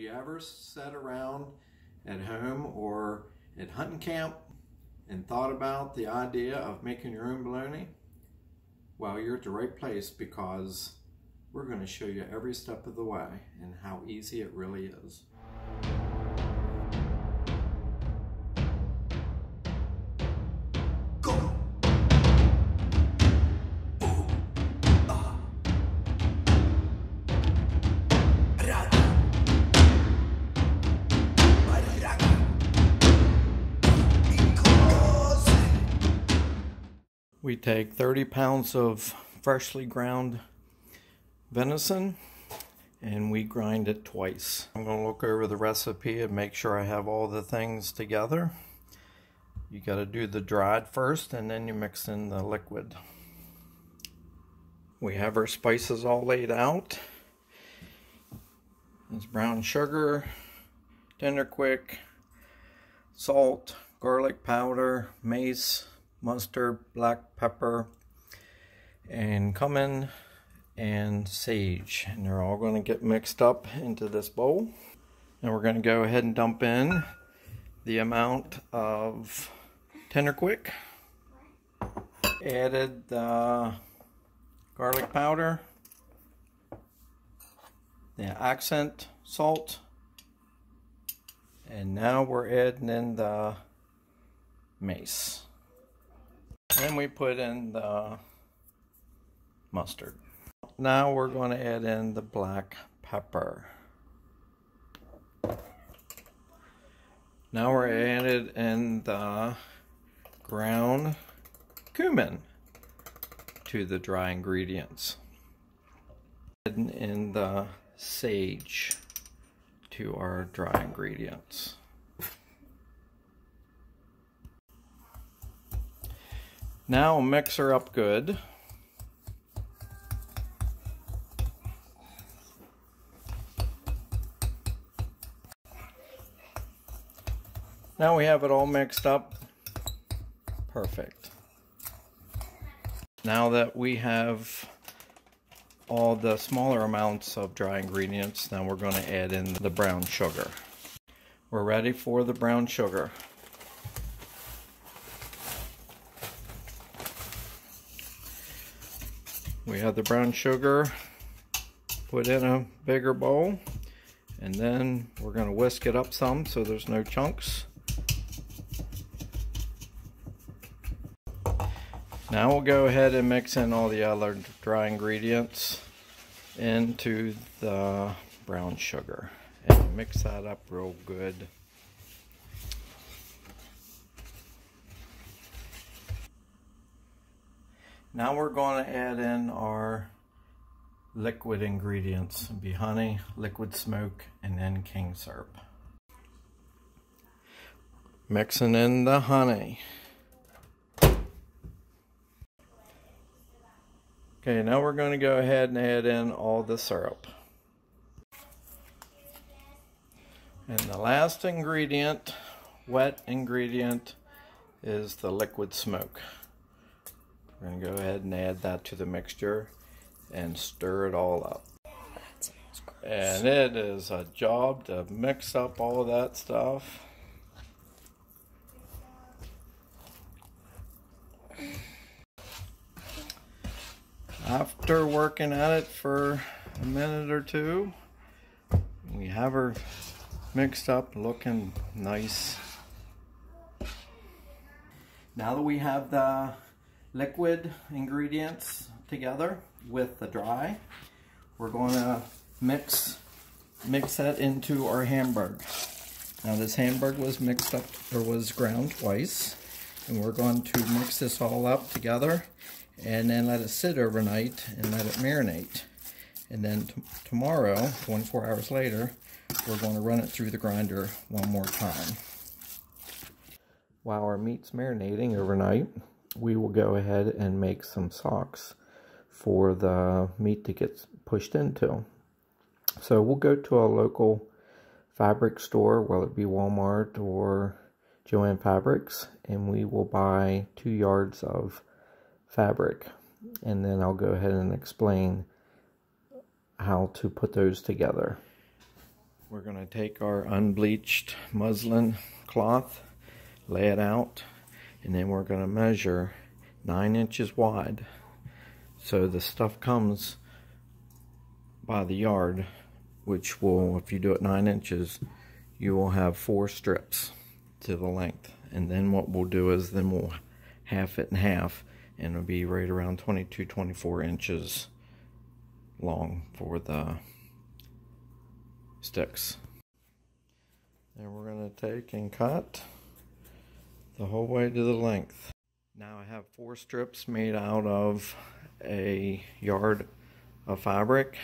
you ever sat around at home or at hunting camp and thought about the idea of making your own bologna? Well, you're at the right place because we're going to show you every step of the way and how easy it really is. We take 30 pounds of freshly ground venison and we grind it twice. I'm going to look over the recipe and make sure I have all the things together. You got to do the dried first and then you mix in the liquid. We have our spices all laid out. It's brown sugar, tender quick, salt, garlic powder, mace, mustard, black pepper, and cumin and sage. And they're all going to get mixed up into this bowl. And we're going to go ahead and dump in the amount of tender quick. Added the garlic powder, the accent salt, and now we're adding in the mace. Then we put in the mustard. Now we're going to add in the black pepper. Now we're added in the ground cumin to the dry ingredients. Adding in the sage to our dry ingredients. Now mix her up good. Now we have it all mixed up. Perfect. Now that we have all the smaller amounts of dry ingredients, now we're going to add in the brown sugar. We're ready for the brown sugar. We have the brown sugar put in a bigger bowl and then we're going to whisk it up some so there's no chunks. Now we'll go ahead and mix in all the other dry ingredients into the brown sugar and mix that up real good. Now we're going to add in our liquid ingredients. It'll be honey, liquid smoke, and then king syrup. Mixing in the honey. Okay, now we're going to go ahead and add in all the syrup. And the last ingredient, wet ingredient, is the liquid smoke. We're going to go ahead and add that to the mixture and stir it all up. And it is a job to mix up all of that stuff. After working at it for a minute or two, we have her mixed up looking nice. Now that we have the liquid ingredients together with the dry. We're going to mix mix that into our Hamburg. Now this Hamburg was mixed up or was ground twice and we're going to mix this all up together and then let it sit overnight and let it marinate. And then tomorrow, 24 hours later, we're going to run it through the grinder one more time. While our meat's marinating overnight, we will go ahead and make some socks for the meat to get pushed into. So we'll go to a local fabric store, whether it be Walmart or Jo-Ann Fabrics, and we will buy two yards of fabric. And then I'll go ahead and explain how to put those together. We're going to take our unbleached muslin cloth, lay it out, and then we're going to measure 9 inches wide. So the stuff comes by the yard, which will, if you do it 9 inches, you will have four strips to the length. And then what we'll do is then we'll half it in half and it'll be right around 22, 24 inches long for the sticks. And we're going to take and cut the whole way to the length. Now I have four strips made out of a yard of fabric.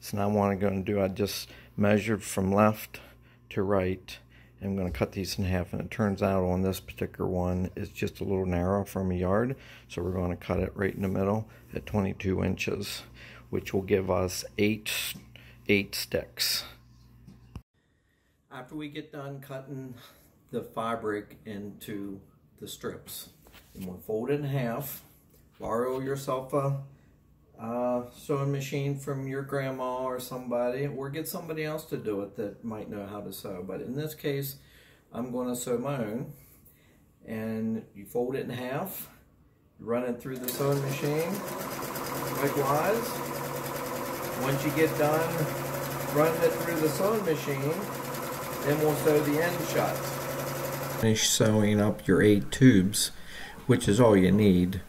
So now what I'm going to do, I just measured from left to right. I'm going to cut these in half and it turns out on this particular one it's just a little narrow from a yard. So we're going to cut it right in the middle at 22 inches which will give us eight, eight sticks. After we get done cutting the fabric into the strips, and we'll fold it in half, borrow yourself a sewing machine from your grandma or somebody, or get somebody else to do it that might know how to sew. But in this case, I'm going to sew my own. And you fold it in half, run it through the sewing machine, likewise. Once you get done running it through the sewing machine, then we'll sew the end shut. Finish sewing up your eight tubes, which is all you need,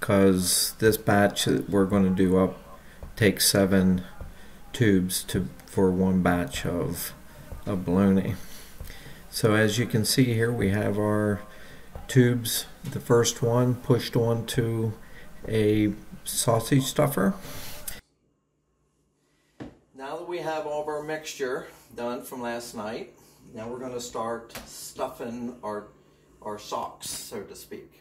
because this batch that we're going to do up takes seven tubes to for one batch of, of baloney. So as you can see here, we have our tubes, the first one pushed onto a sausage stuffer Now that we have all of our mixture done from last night. Now we're going to start stuffing our, our socks, so to speak.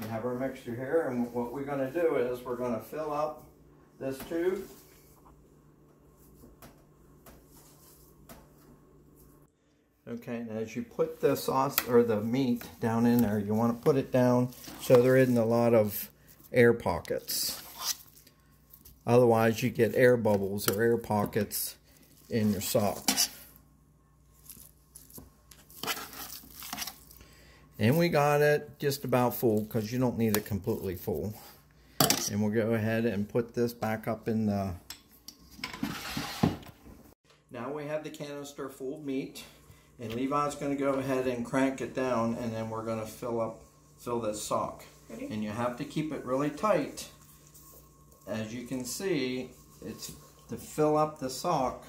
We have our mixture here, and what we're going to do is we're going to fill up this tube. Okay, and as you put the sauce or the meat down in there, you want to put it down so there isn't a lot of air pockets. Otherwise, you get air bubbles or air pockets in your sock. And we got it just about full because you don't need it completely full. And we'll go ahead and put this back up in the... Now we have the canister full of meat. And Levi's going to go ahead and crank it down and then we're going to fill up, fill this sock. Ready? And you have to keep it really tight as you can see, it's to fill up the sock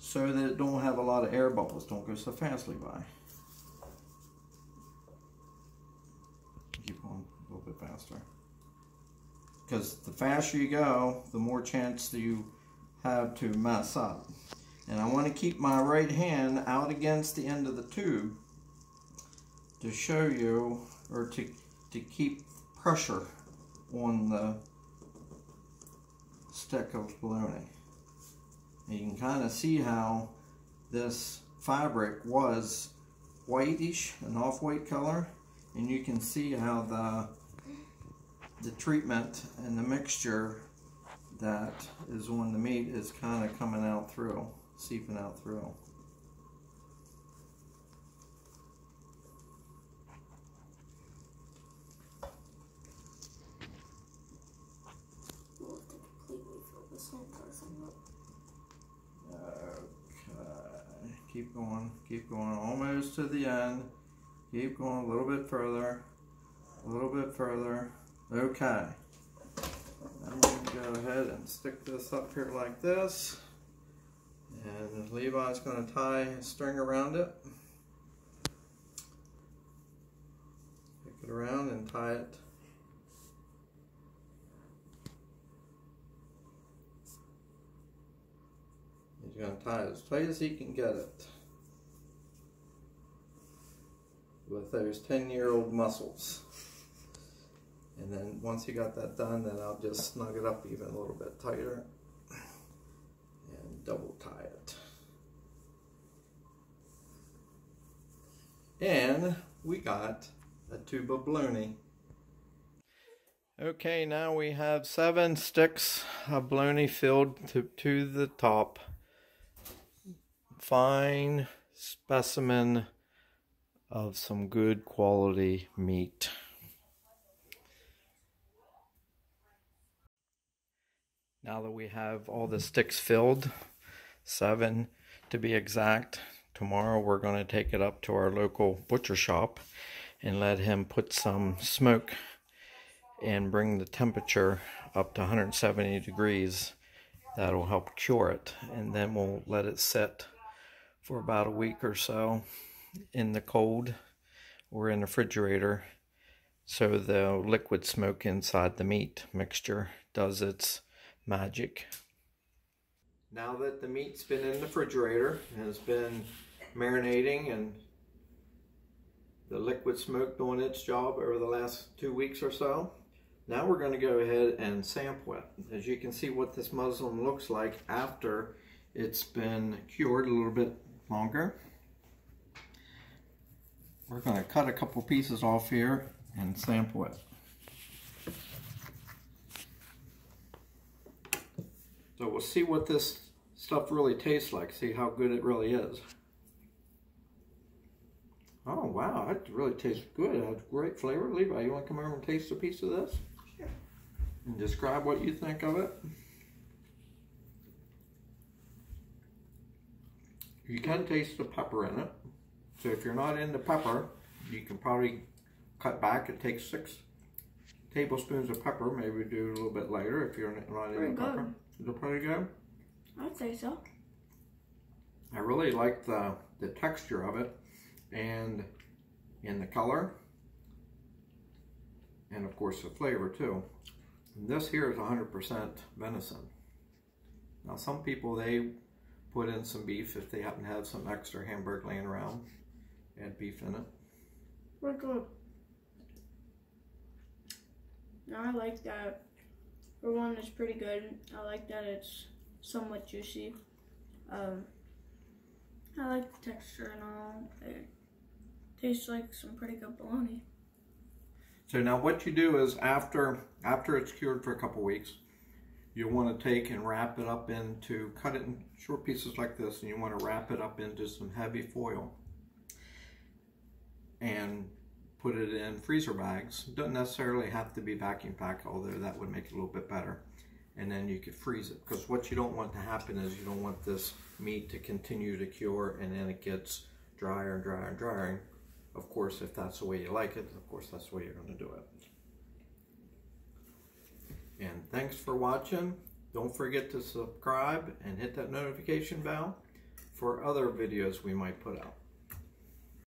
so that it don't have a lot of air bubbles. Don't go so fast, Levi. Keep going a little bit faster. Because the faster you go, the more chance you have to mess up. And I want to keep my right hand out against the end of the tube to show you, or to, to keep pressure on the stick of baloney. And you can kind of see how this fabric was whitish, an off-white color, and you can see how the the treatment and the mixture that is on the meat is kind of coming out through, seeping out through. keep going, keep going, almost to the end. Keep going a little bit further, a little bit further. Okay. I'm going to go ahead and stick this up here like this. And Levi's going to tie a string around it. Pick it around and tie it He's going to tie it as tight as he can get it with those 10 year old muscles. And then once you got that done, then I'll just snug it up even a little bit tighter and double tie it. And we got a tube of baloney. Okay, now we have seven sticks of baloney filled to, to the top fine specimen of some good quality meat. Now that we have all the sticks filled, seven to be exact, tomorrow we're going to take it up to our local butcher shop and let him put some smoke and bring the temperature up to 170 degrees. That'll help cure it. And then we'll let it sit for about a week or so in the cold or in the refrigerator so the liquid smoke inside the meat mixture does its magic. Now that the meat's been in the refrigerator and has been marinating and the liquid smoke doing its job over the last two weeks or so, now we're going to go ahead and sample it. As you can see what this muslin looks like after it's been cured a little bit longer. We're going to cut a couple pieces off here and sample it. So we'll see what this stuff really tastes like, see how good it really is. Oh wow, that really tastes good. It has great flavor. Levi, you want to come over and taste a piece of this? Sure. And describe what you think of it. You can taste the pepper in it. So if you're not into pepper, you can probably cut back. It takes six tablespoons of pepper. Maybe do a little bit later if you're not into pretty pepper. Good. Is it pretty good? I'd say so. I really like the, the texture of it and in the color and of course the flavor too. And this here is 100% venison. Now some people they put in some beef if they happen to have some extra Hamburg laying around. Add beef in it. We're good. Now I like that. For one, it's pretty good. I like that it's somewhat juicy. Um, I like the texture and all. It tastes like some pretty good bologna. So now what you do is after after it's cured for a couple weeks, you want to take and wrap it up into, cut it in short pieces like this, and you want to wrap it up into some heavy foil and put it in freezer bags. Doesn't necessarily have to be vacuum packed, although that would make it a little bit better. And then you could freeze it, because what you don't want to happen is you don't want this meat to continue to cure and then it gets drier and drier and drier. Of course, if that's the way you like it, of course, that's the way you're going to do it. And thanks for watching. Don't forget to subscribe and hit that notification bell for other videos we might put out.